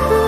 love.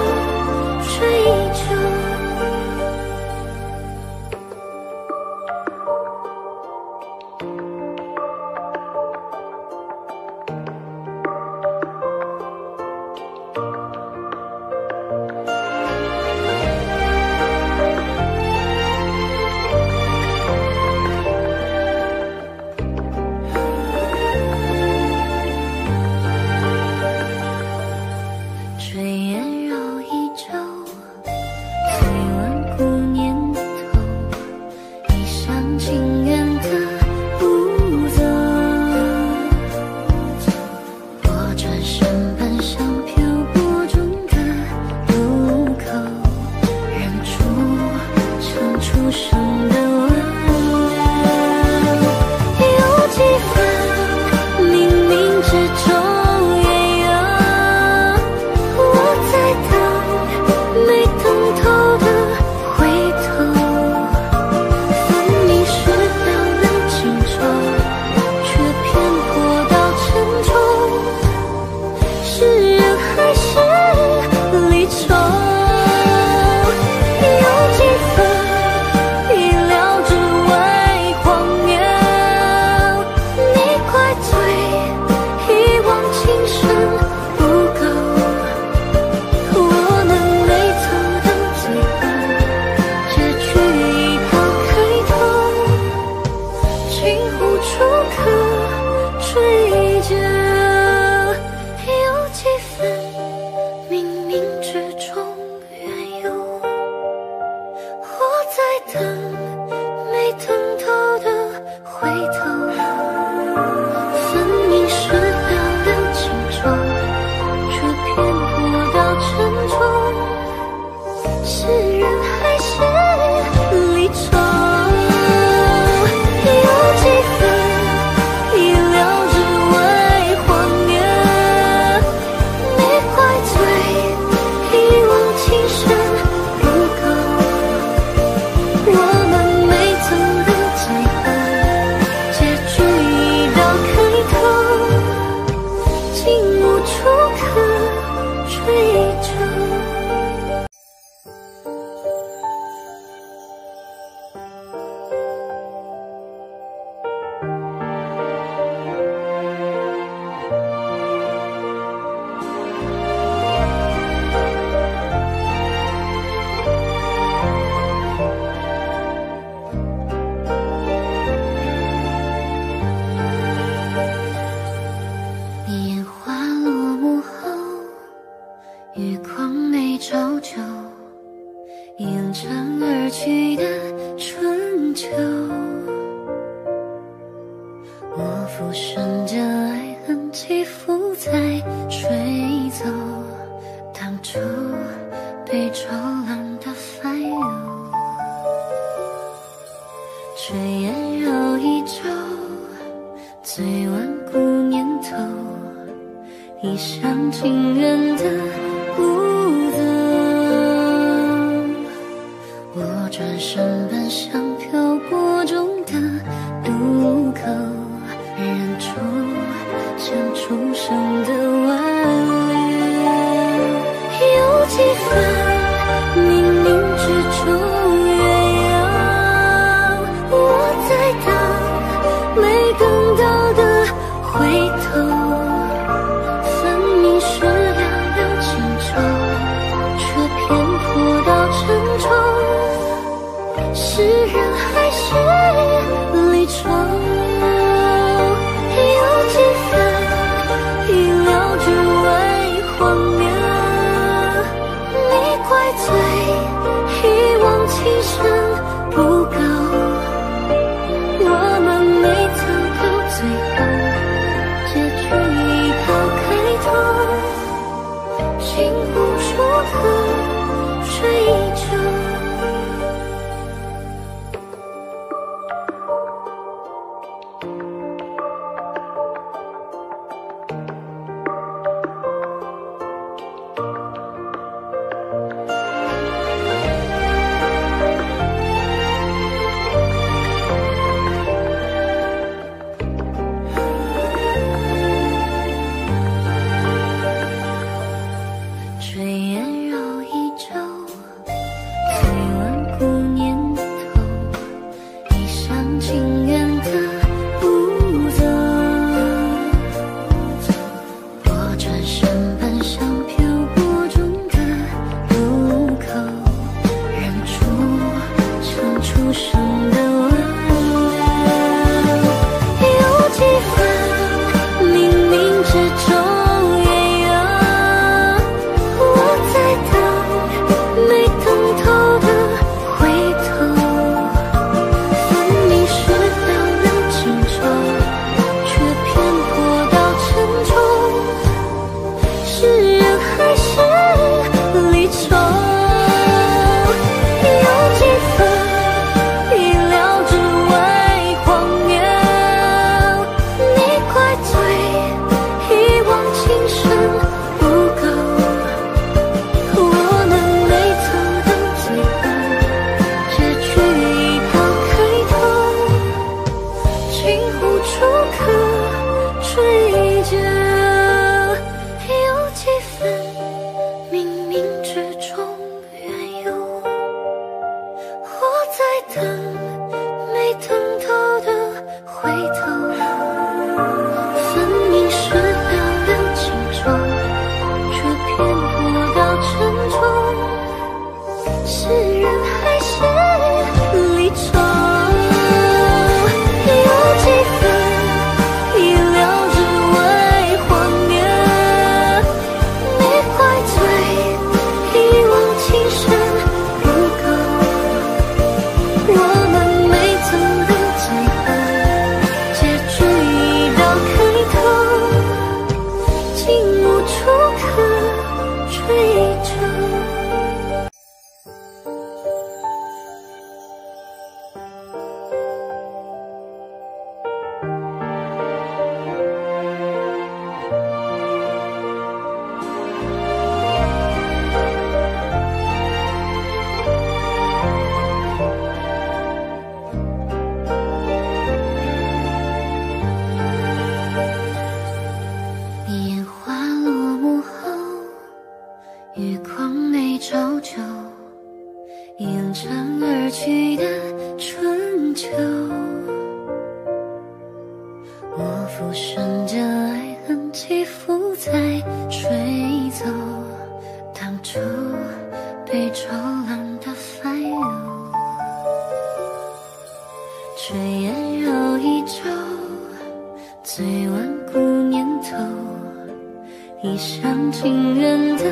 一厢情愿的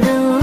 的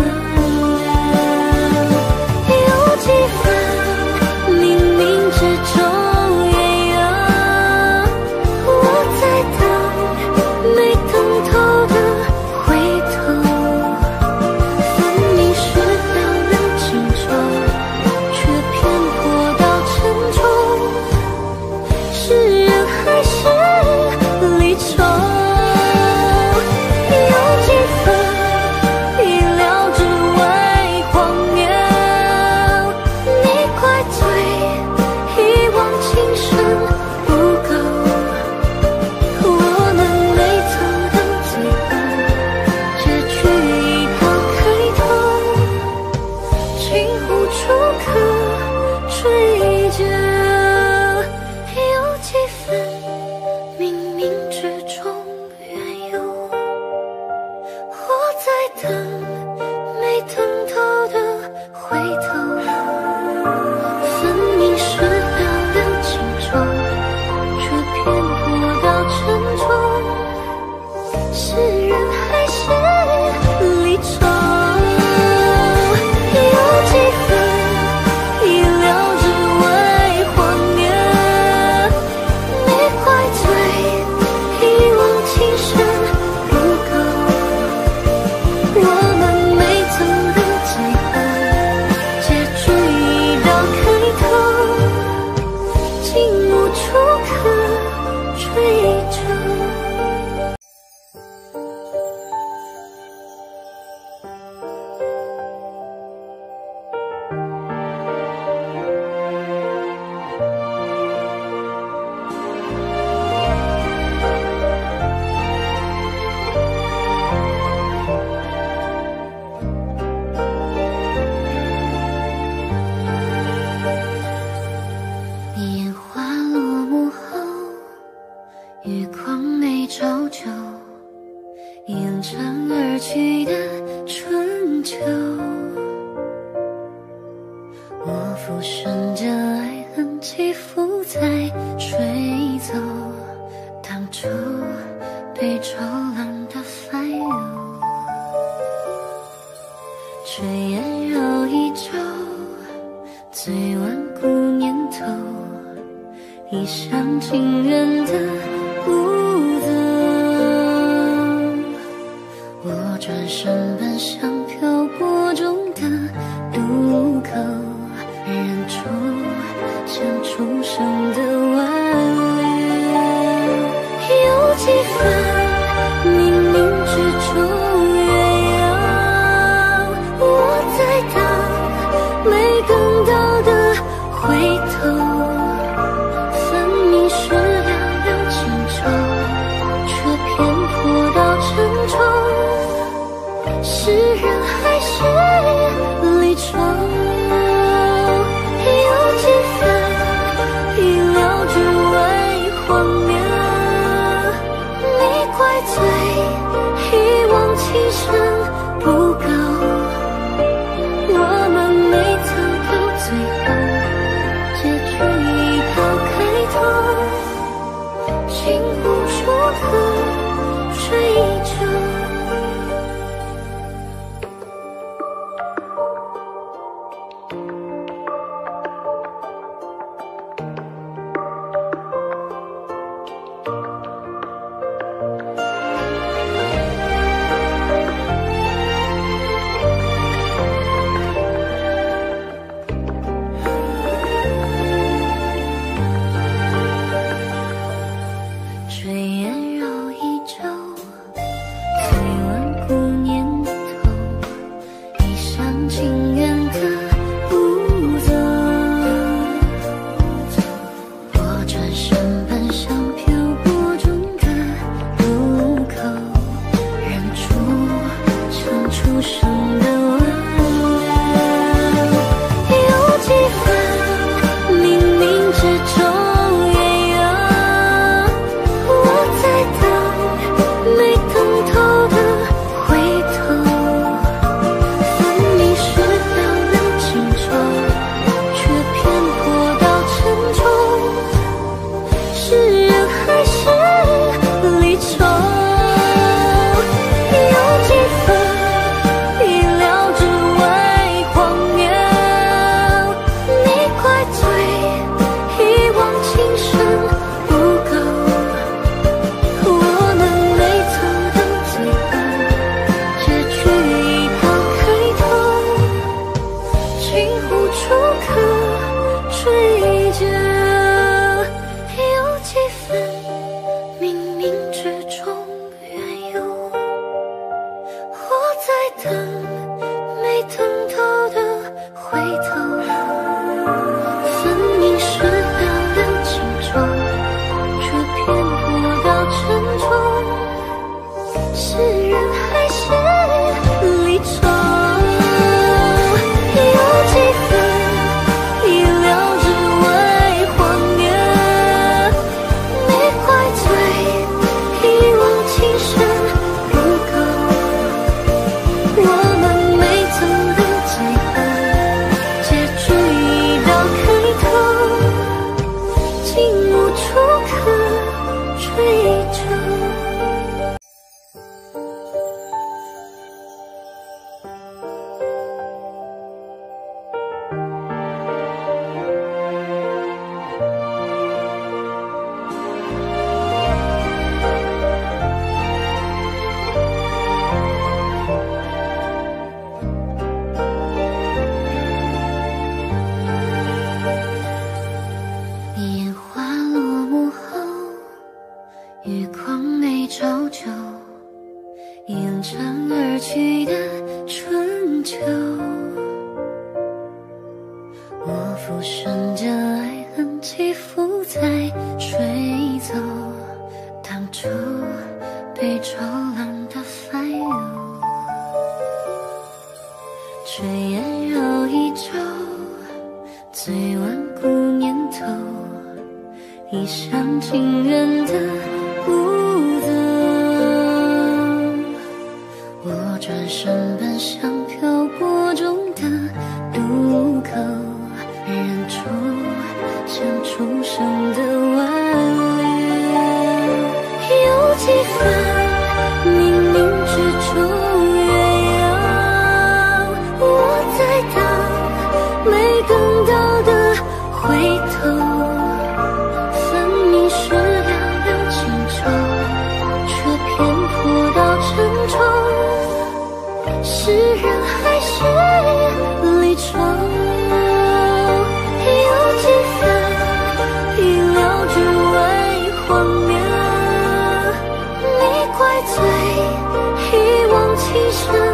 show.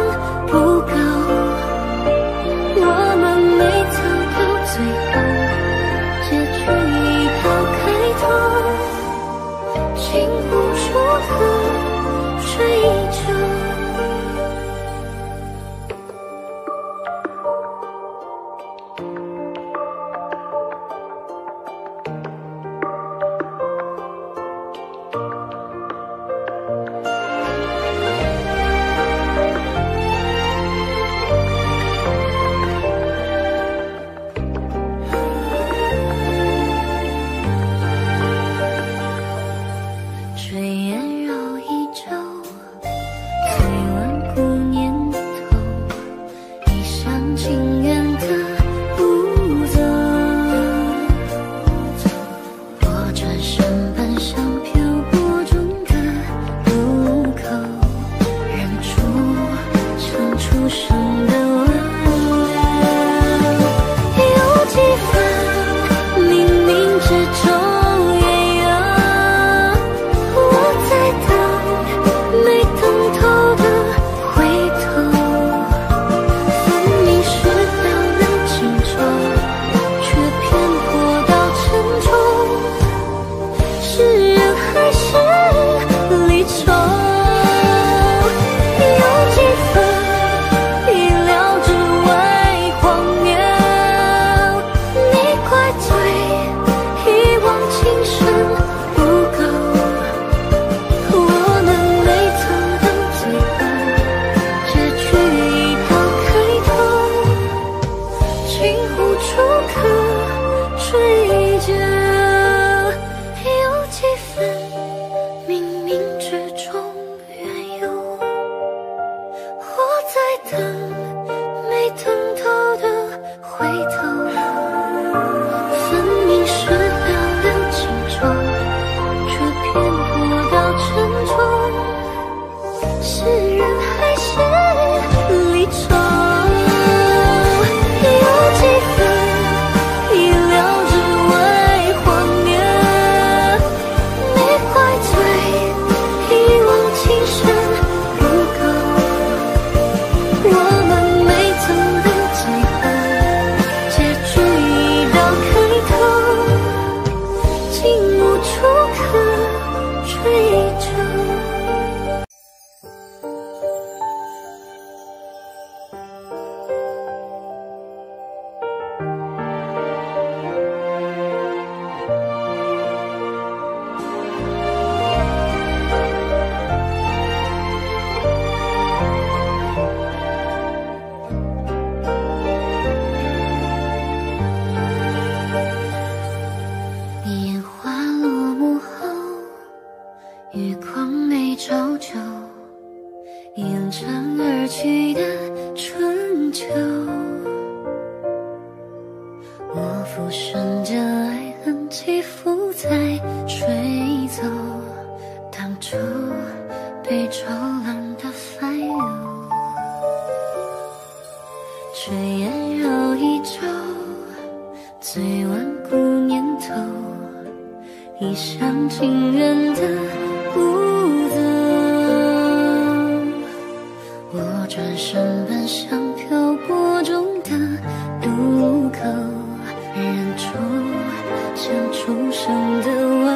像重生的挽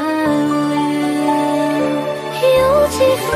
留，有几分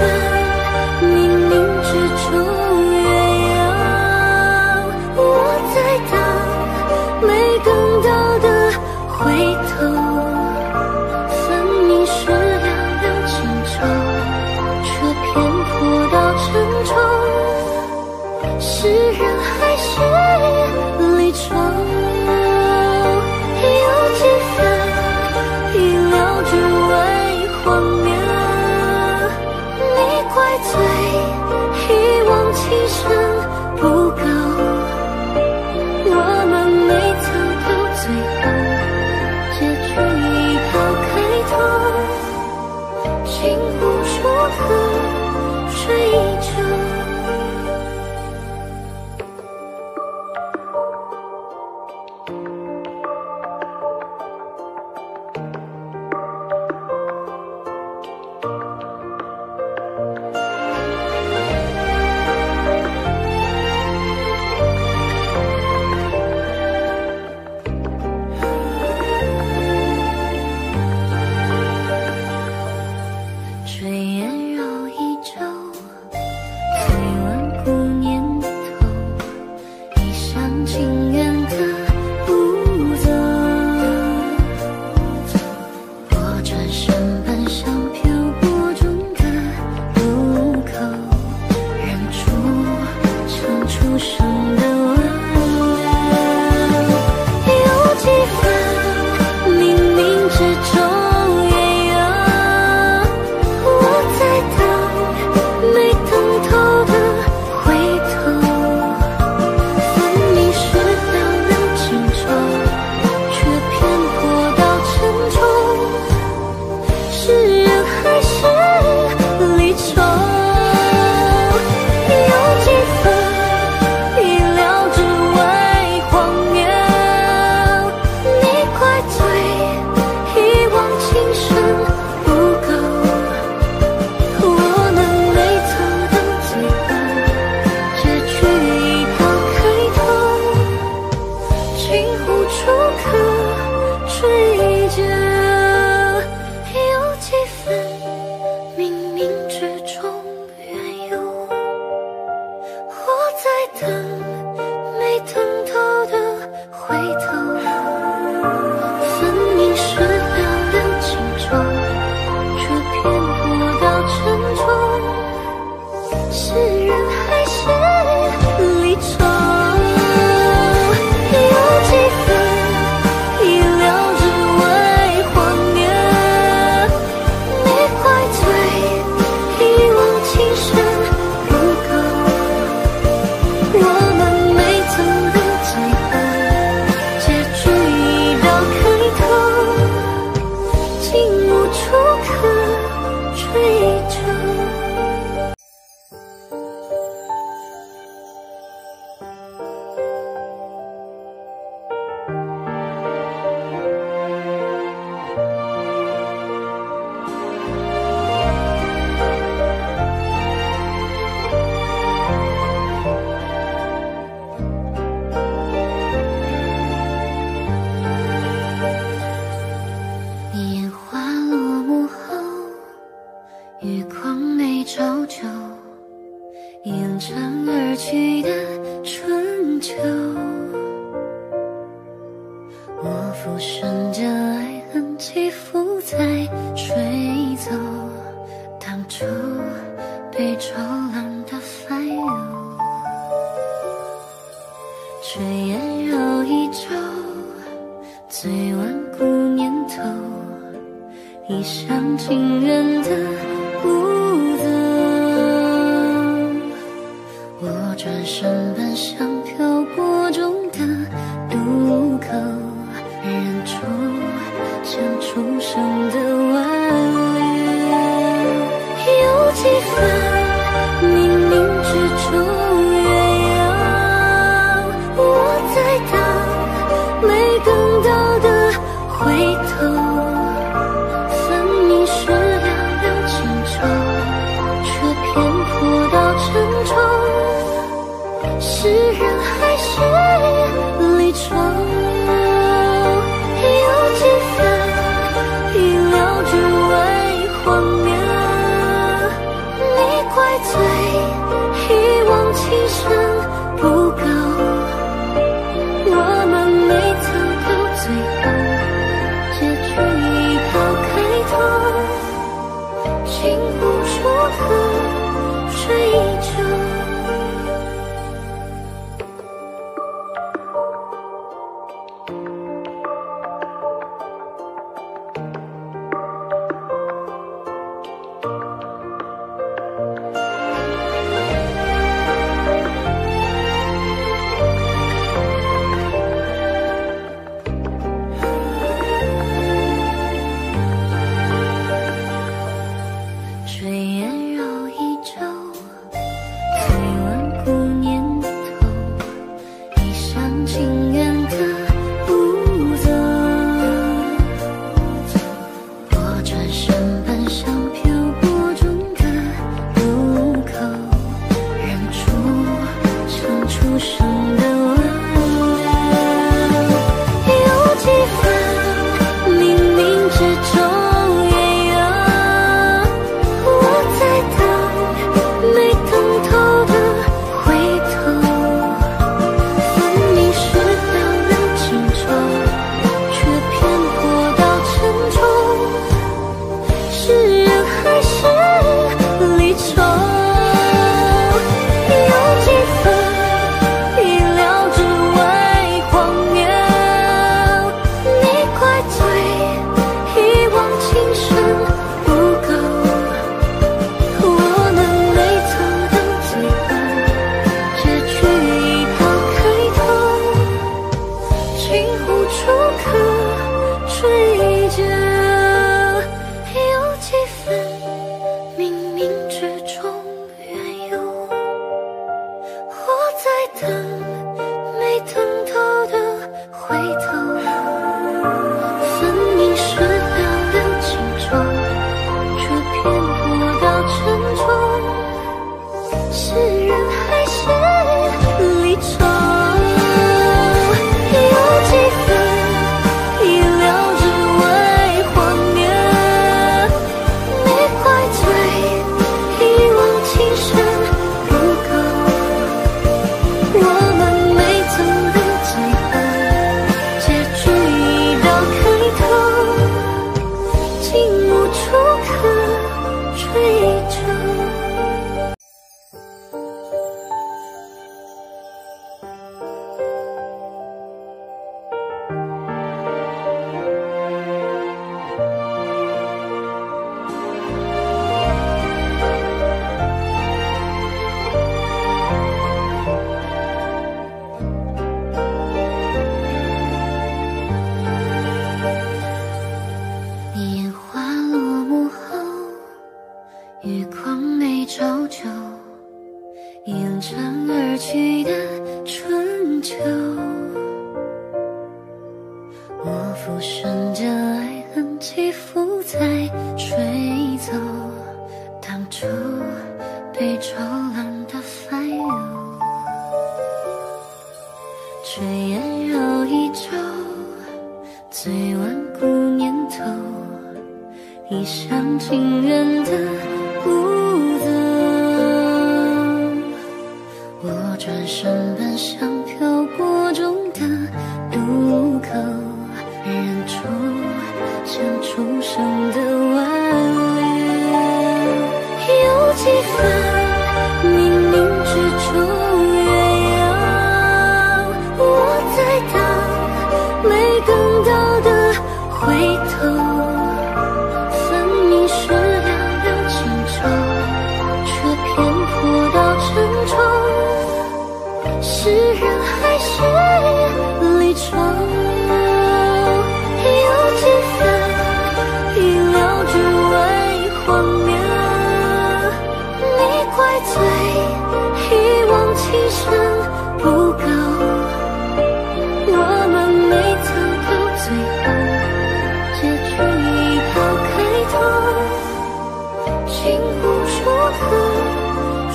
无处可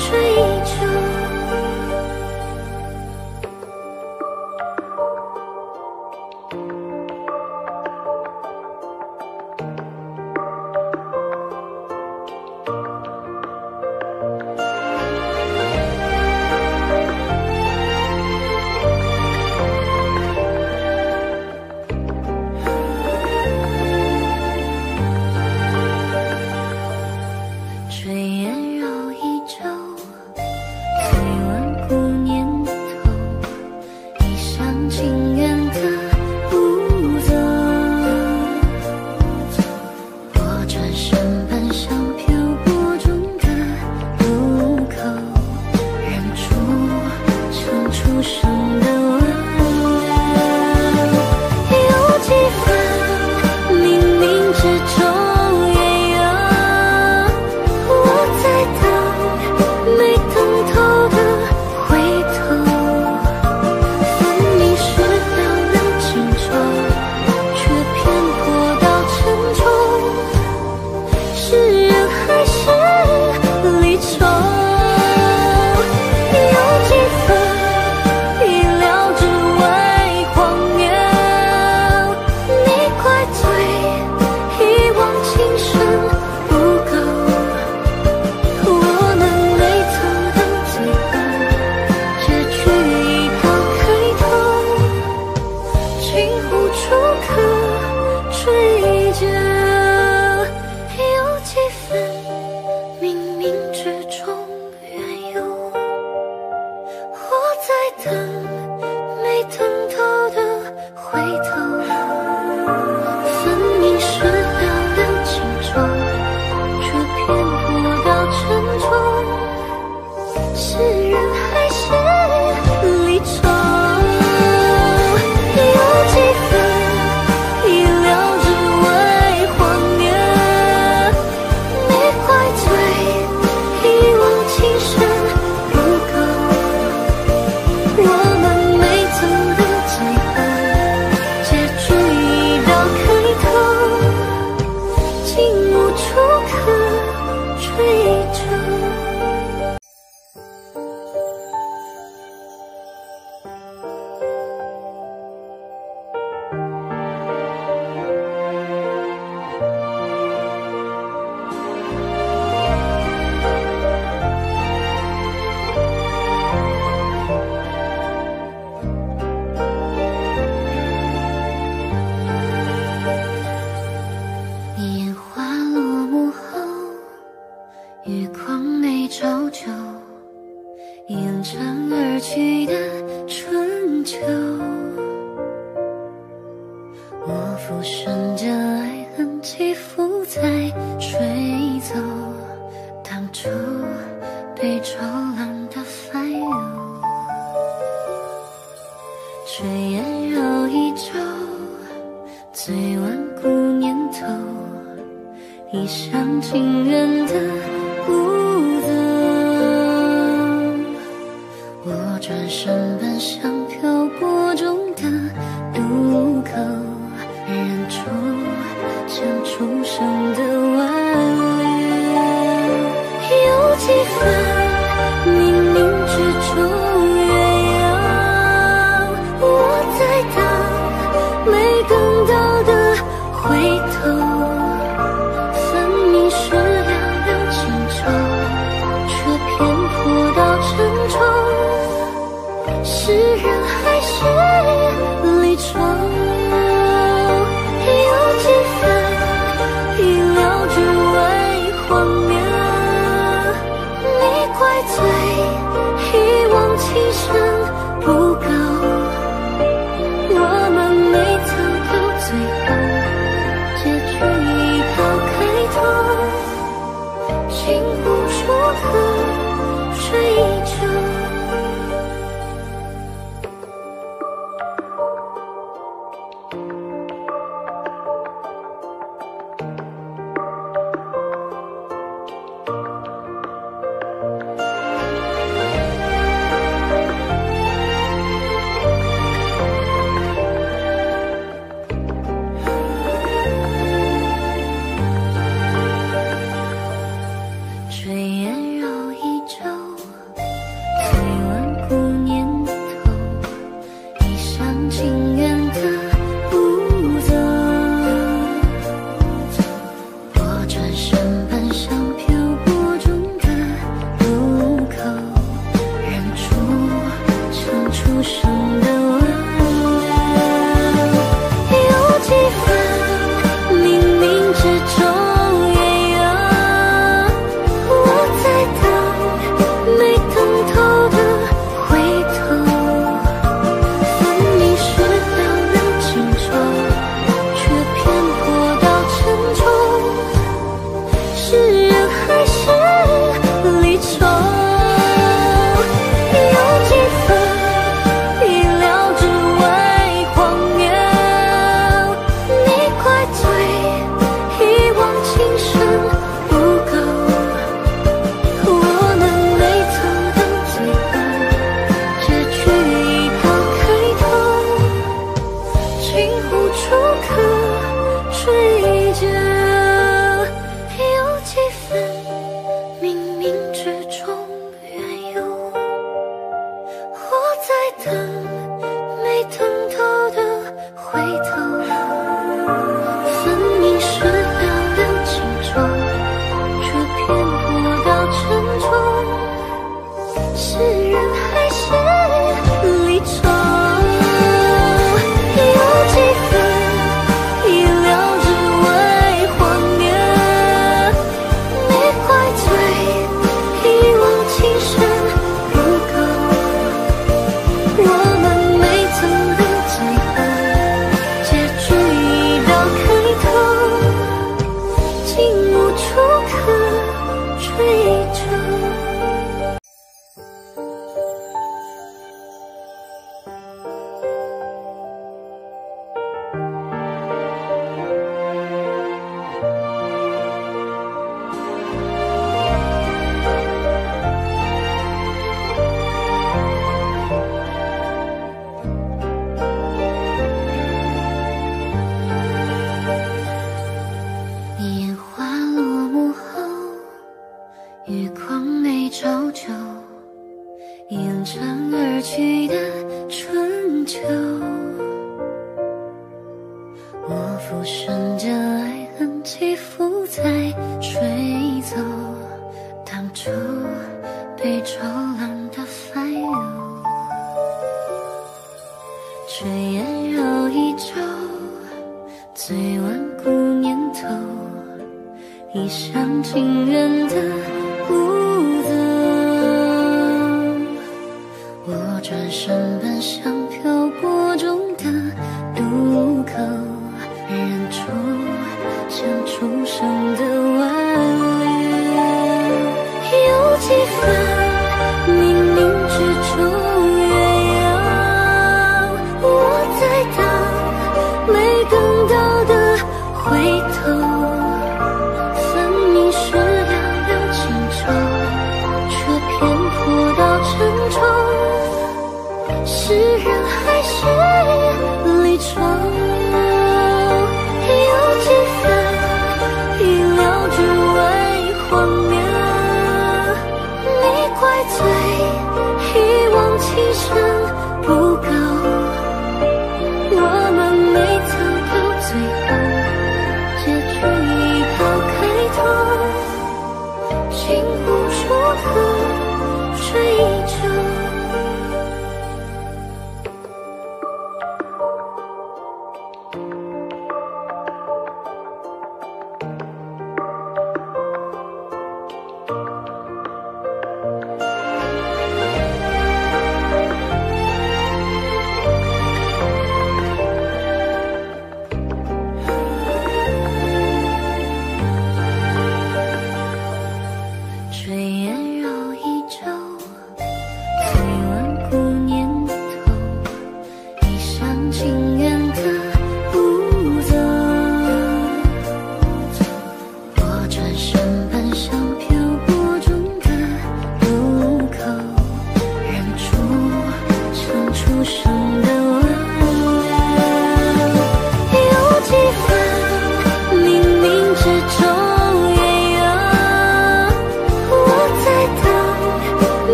追忆最顽固念头一厢情愿的固执我转身奔向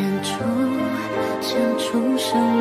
忍住想重生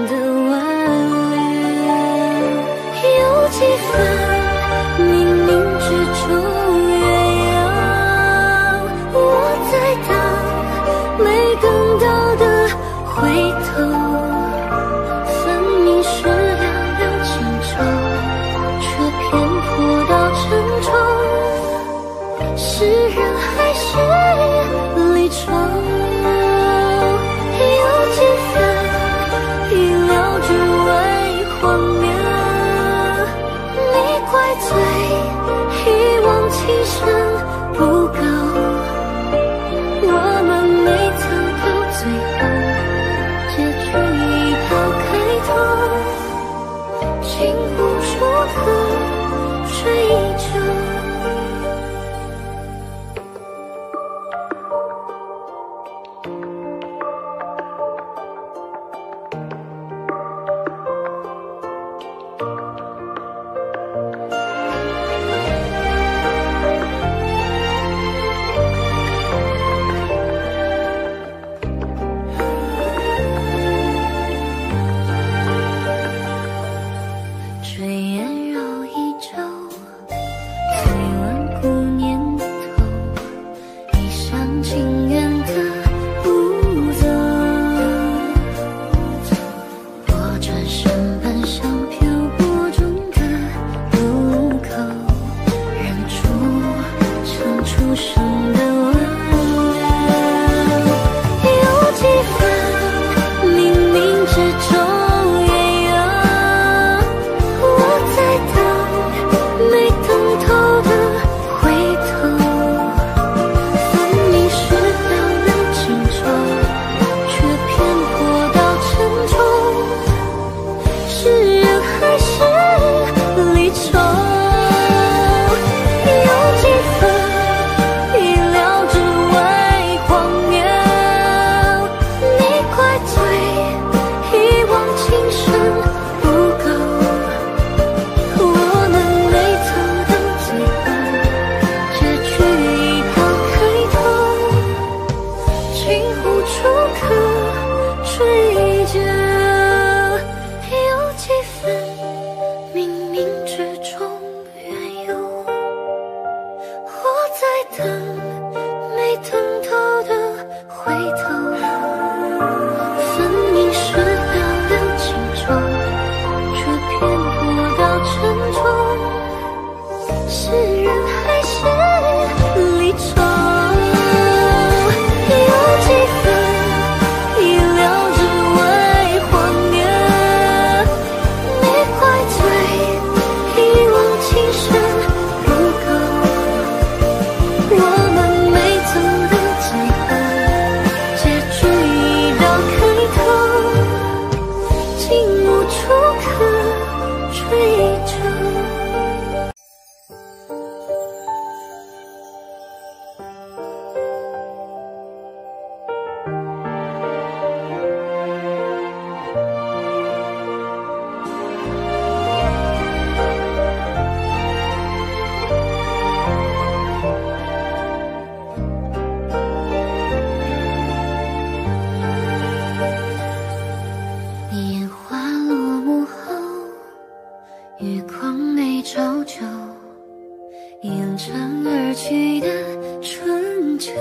秋。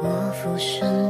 我俯身